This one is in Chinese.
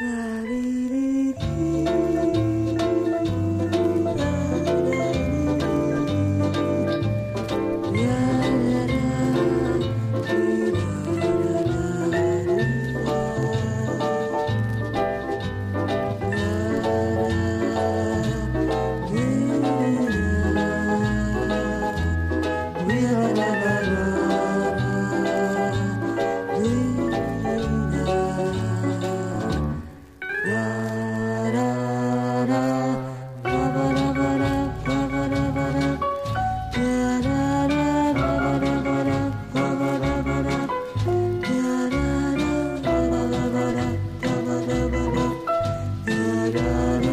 啦哩哩哩。Love.